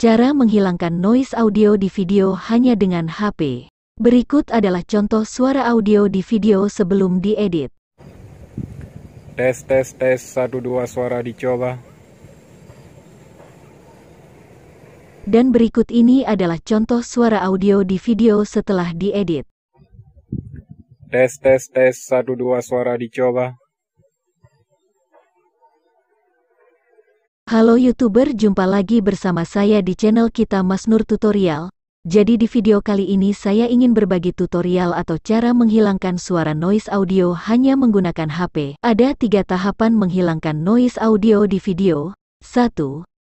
Cara menghilangkan noise audio di video hanya dengan HP. Berikut adalah contoh suara audio di video sebelum diedit. Tes tes tes satu dua suara dicoba. Dan berikut ini adalah contoh suara audio di video setelah diedit. Tes tes tes satu dua suara dicoba. Halo YouTuber, jumpa lagi bersama saya di channel kita Mas Nur Tutorial. Jadi di video kali ini saya ingin berbagi tutorial atau cara menghilangkan suara noise audio hanya menggunakan HP. Ada tiga tahapan menghilangkan noise audio di video. 1.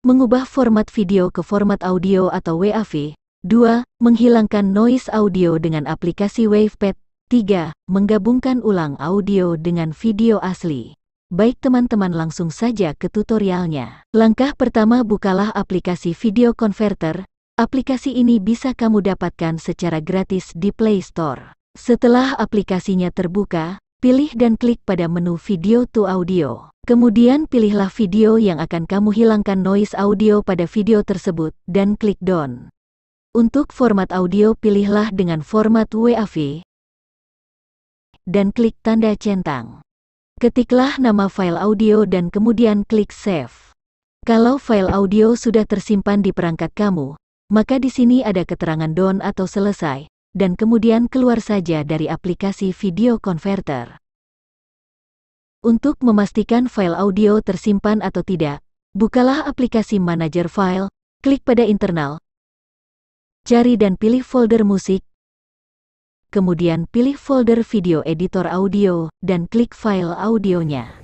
Mengubah format video ke format audio atau WAV. 2. Menghilangkan noise audio dengan aplikasi WavePad. 3. Menggabungkan ulang audio dengan video asli. Baik teman-teman langsung saja ke tutorialnya. Langkah pertama bukalah aplikasi Video Converter. Aplikasi ini bisa kamu dapatkan secara gratis di Play Store. Setelah aplikasinya terbuka, pilih dan klik pada menu Video to Audio. Kemudian pilihlah video yang akan kamu hilangkan noise audio pada video tersebut dan klik Done. Untuk format audio pilihlah dengan format WAV dan klik tanda centang. Ketiklah nama file audio dan kemudian klik Save. Kalau file audio sudah tersimpan di perangkat kamu, maka di sini ada keterangan done atau selesai, dan kemudian keluar saja dari aplikasi Video Converter. Untuk memastikan file audio tersimpan atau tidak, bukalah aplikasi Manager File, klik pada Internal, cari dan pilih folder musik, kemudian pilih folder video editor audio, dan klik file audionya.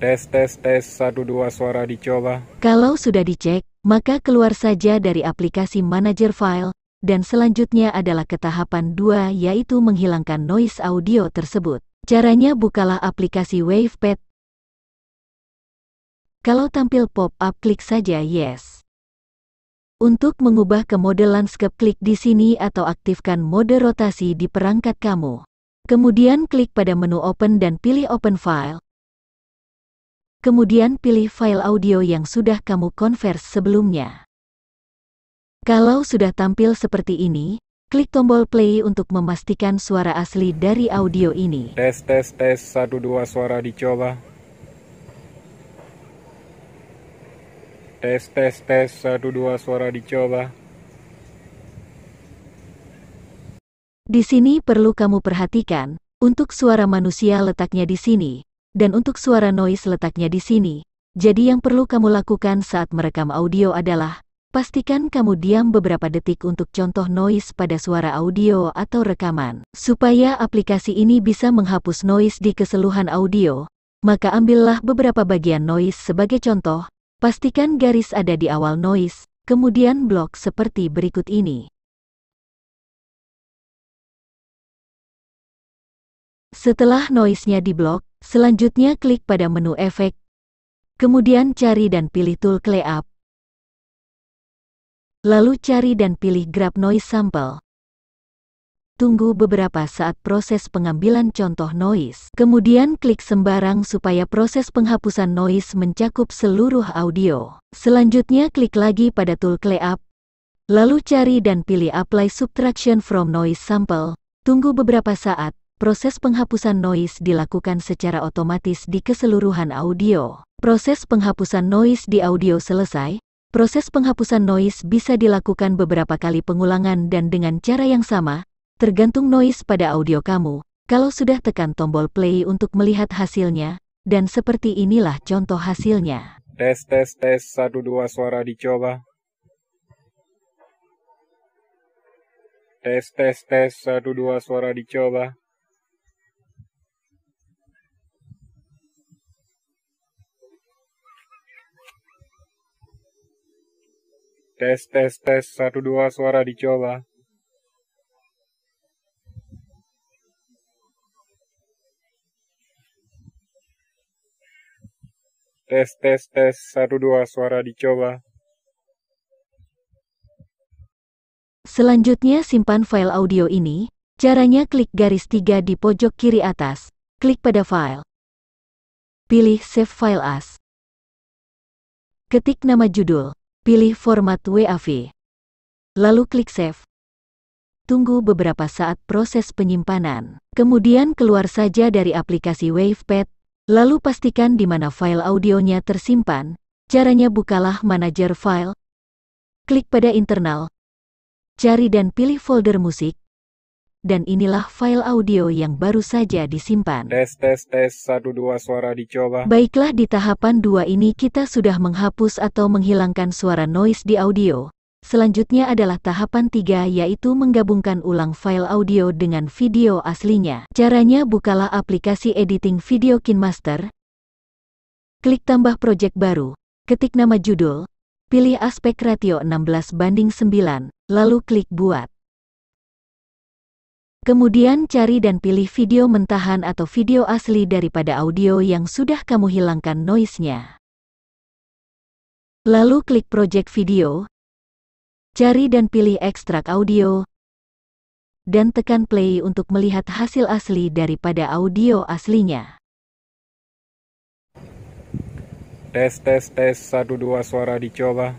Tes tes tes satu dua suara dicoba. Kalau sudah dicek, maka keluar saja dari aplikasi manager file, dan selanjutnya adalah ketahapan dua yaitu menghilangkan noise audio tersebut. Caranya bukalah aplikasi WavePad. Kalau tampil pop-up klik saja yes. Untuk mengubah ke mode landscape klik di sini atau aktifkan mode rotasi di perangkat kamu. Kemudian klik pada menu open dan pilih open file. Kemudian pilih file audio yang sudah kamu konvers sebelumnya. Kalau sudah tampil seperti ini, klik tombol play untuk memastikan suara asli dari audio ini. Tes tes tes satu dua suara dicoba. Tes, tes, tes, satu dua suara dicoba. Di sini perlu kamu perhatikan, untuk suara manusia letaknya di sini, dan untuk suara noise letaknya di sini. Jadi yang perlu kamu lakukan saat merekam audio adalah, pastikan kamu diam beberapa detik untuk contoh noise pada suara audio atau rekaman. Supaya aplikasi ini bisa menghapus noise di keseluruhan audio, maka ambillah beberapa bagian noise sebagai contoh, Pastikan garis ada di awal noise, kemudian blok seperti berikut ini. Setelah noise-nya diblok, selanjutnya klik pada menu efek, kemudian cari dan pilih tool cleanup. Lalu cari dan pilih grab noise sample. Tunggu beberapa saat proses pengambilan contoh noise. Kemudian klik sembarang supaya proses penghapusan noise mencakup seluruh audio. Selanjutnya klik lagi pada tool cleanup. Lalu cari dan pilih apply subtraction from noise sample. Tunggu beberapa saat, proses penghapusan noise dilakukan secara otomatis di keseluruhan audio. Proses penghapusan noise di audio selesai. Proses penghapusan noise bisa dilakukan beberapa kali pengulangan dan dengan cara yang sama, Tergantung noise pada audio kamu, kalau sudah tekan tombol play untuk melihat hasilnya, dan seperti inilah contoh hasilnya. Tes, tes, tes, satu dua suara dicoba. Tes, tes, tes, satu dua suara dicoba. Tes, tes, tes, satu dua suara dicoba. Tes, tes, tes, satu dua suara dicoba. Selanjutnya simpan file audio ini, caranya klik garis tiga di pojok kiri atas, klik pada file. Pilih Save File As. Ketik nama judul, Pilih format WAV. Lalu klik Save. Tunggu beberapa saat proses penyimpanan. Kemudian keluar saja dari aplikasi WavePad, lalu pastikan di mana file audionya tersimpan. Caranya bukalah manajer file, klik pada internal, cari dan pilih folder musik, dan inilah file audio yang baru saja disimpan. Tes tes tes 1 2 suara dicoba. Baiklah di tahapan 2 ini kita sudah menghapus atau menghilangkan suara noise di audio. Selanjutnya adalah tahapan 3 yaitu menggabungkan ulang file audio dengan video aslinya. Caranya bukalah aplikasi editing video KineMaster. Klik tambah project baru. Ketik nama judul. Pilih aspek ratio 16 banding 9, lalu klik buat. Kemudian cari dan pilih video mentahan atau video asli daripada audio yang sudah kamu hilangkan noise-nya. Lalu klik project video, cari dan pilih ekstrak audio, dan tekan play untuk melihat hasil asli daripada audio aslinya. Tes tes tes 1 2 suara dicoba.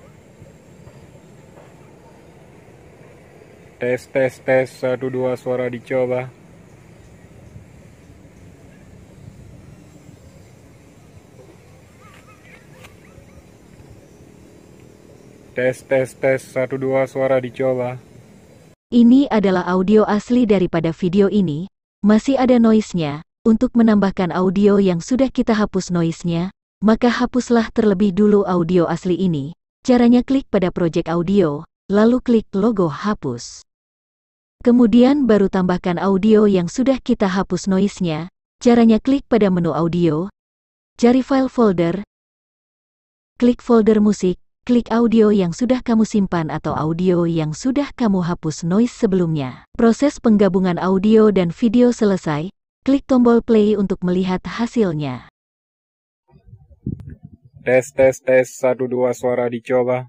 Tes tes tes 1 2 suara dicoba. Tes tes tes 1 2 suara dicoba. Ini adalah audio asli daripada video ini, masih ada noise-nya. Untuk menambahkan audio yang sudah kita hapus noise-nya, maka hapuslah terlebih dulu audio asli ini. Caranya klik pada project audio, lalu klik logo hapus. Kemudian baru tambahkan audio yang sudah kita hapus noise-nya. Caranya klik pada menu audio, cari file folder, klik folder musik, klik audio yang sudah kamu simpan atau audio yang sudah kamu hapus noise sebelumnya. Proses penggabungan audio dan video selesai, klik tombol play untuk melihat hasilnya. Tes tes tes 1 2 suara dicoba.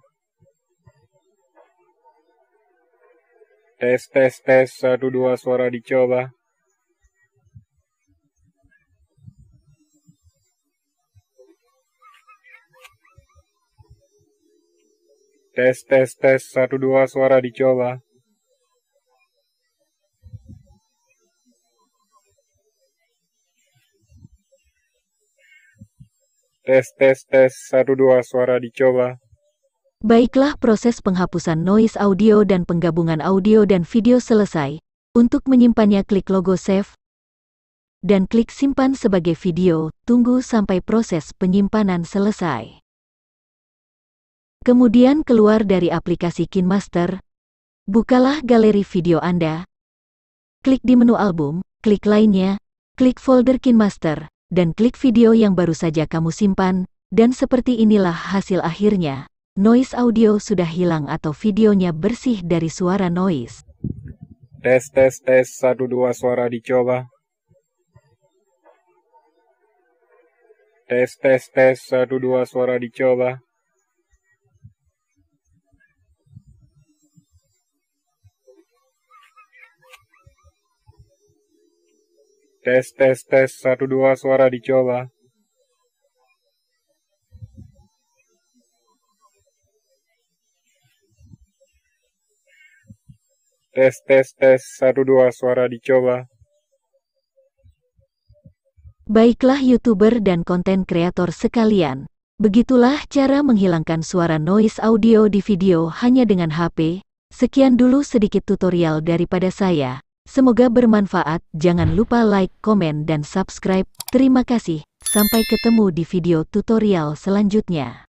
Tes tes tes 1 2 suara dicoba. Tes tes tes 1 2 suara dicoba. Tes tes tes 1 2 suara dicoba. Baiklah proses penghapusan noise audio dan penggabungan audio dan video selesai. Untuk menyimpannya klik logo save dan klik simpan sebagai video, tunggu sampai proses penyimpanan selesai. Kemudian keluar dari aplikasi KineMaster, bukalah galeri video Anda, klik di menu album, klik lainnya, klik folder KineMaster, dan klik video yang baru saja kamu simpan, dan seperti inilah hasil akhirnya. Noise audio sudah hilang atau videonya bersih dari suara noise. Tes tes tes 1 2 suara dicoba. Tes tes tes 1 2 suara dicoba. Tes tes tes 1 2 suara dicoba. Tes tes tes 1 2 suara dicoba. Baiklah YouTuber dan konten kreator sekalian, begitulah cara menghilangkan suara noise audio di video hanya dengan HP. Sekian dulu sedikit tutorial daripada saya. Semoga bermanfaat, jangan lupa like, komen, dan subscribe. Terima kasih, sampai ketemu di video tutorial selanjutnya.